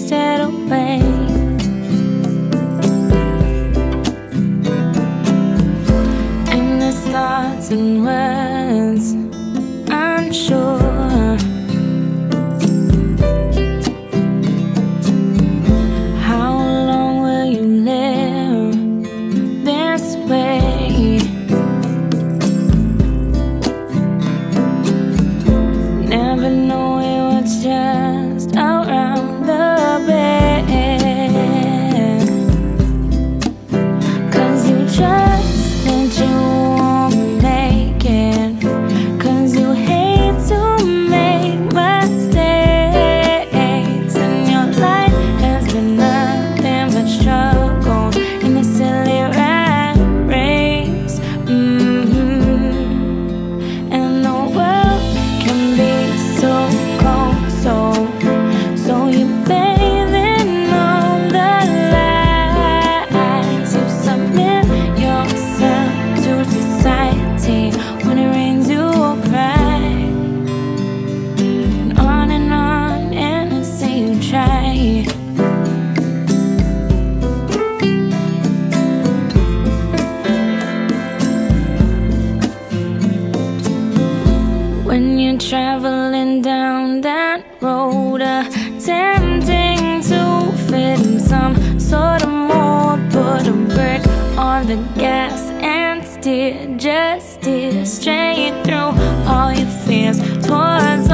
wasted away. Endless thoughts and words. traveling down that road uh, Tempting to fit in some sort of mold Put a brick on the gas and steer Just steer straight through all your fears towards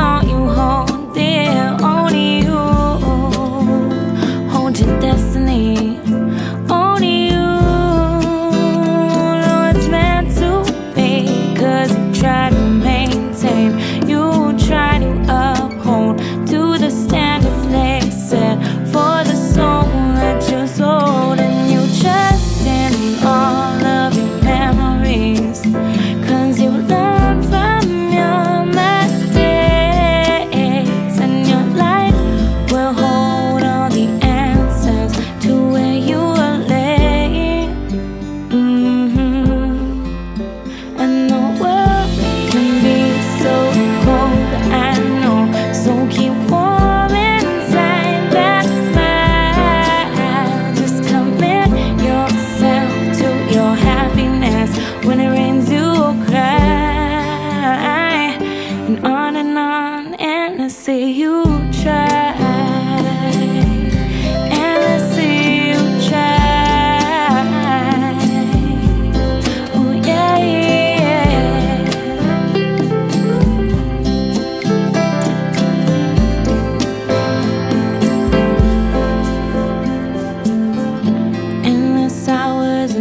on and on And I see you try And I see you try Oh yeah. Endless hours